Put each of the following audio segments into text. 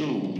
Two,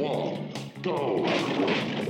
One, go.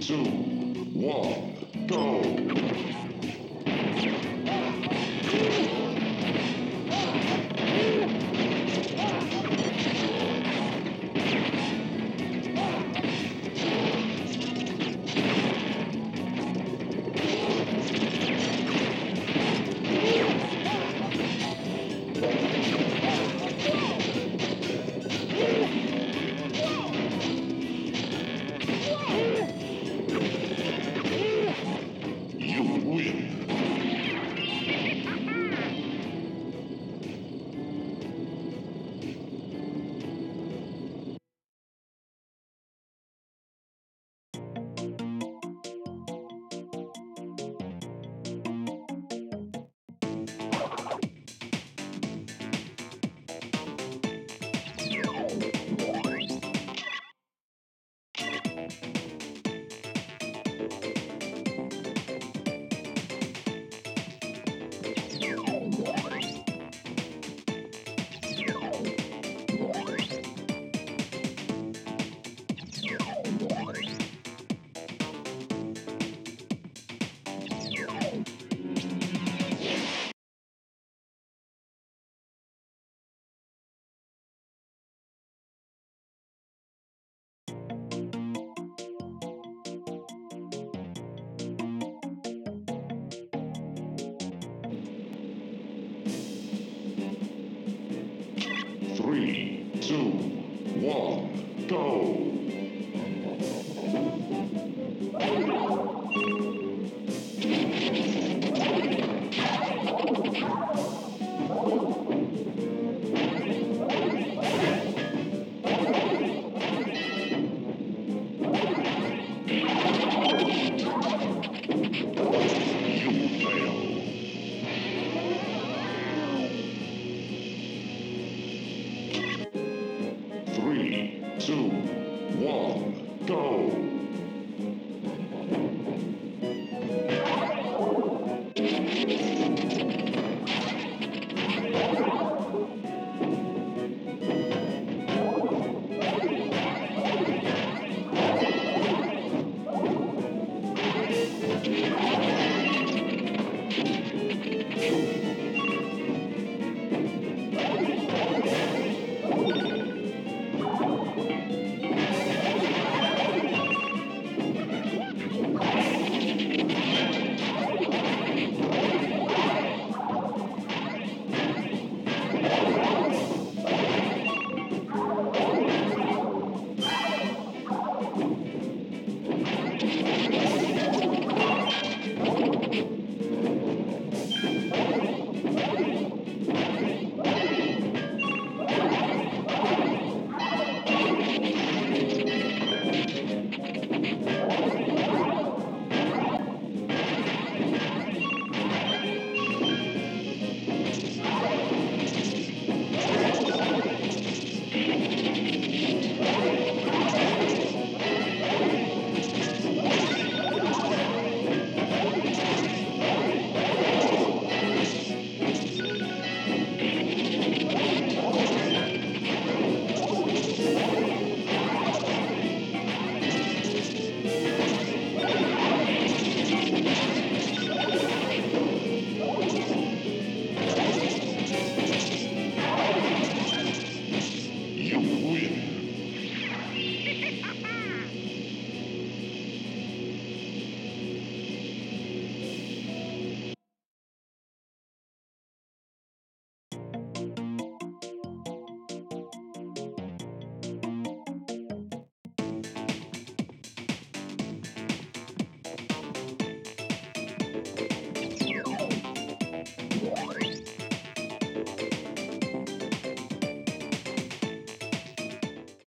Two, one,